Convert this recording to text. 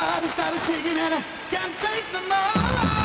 body started singing and I can't take no more.